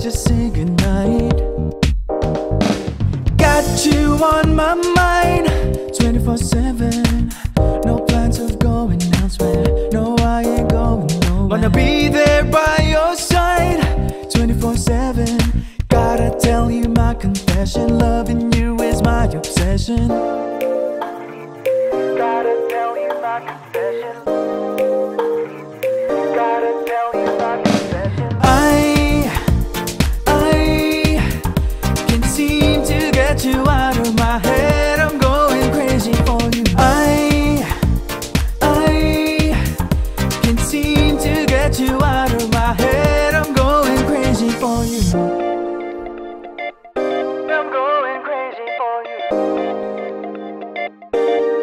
just say goodnight. Got you on my mind 24 7. No plans of going elsewhere. No, I ain't going nowhere. Wanna be there by your side 24 7. Gotta tell you my confession. Loving you is my obsession. Gotta tell you my confession. Get out of my head. I'm going crazy for you. I, I can't seem to get you out of my head. I'm going crazy for you. I'm going crazy for you.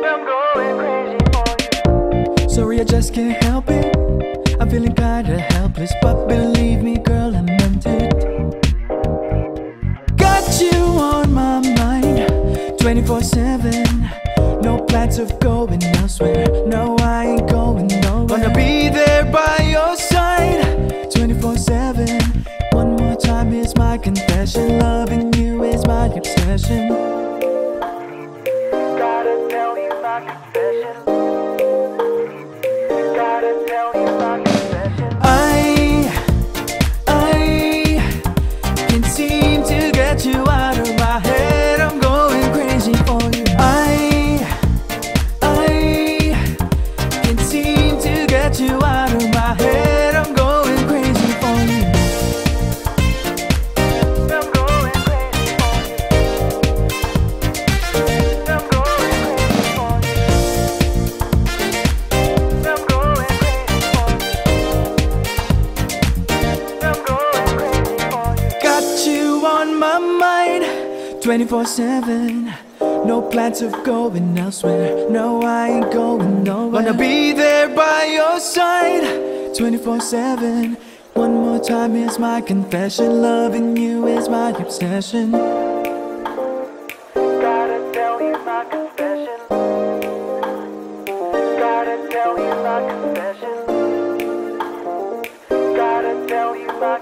I'm going crazy for you. Sorry, I just can't help it. I'm feeling kinda helpless, but believe me, girl, I meant 24 7. No plans of going elsewhere. No, I ain't going nowhere. Wanna be there by your side 24 7. One more time is my confession. Loving you is my obsession. 24-7 No plans of going elsewhere. No, I ain't going nowhere. Wanna be there by your side. 24-7 One more time is my confession. Loving you is my obsession. Gotta tell you my confession. Gotta tell you my confession. Gotta tell you my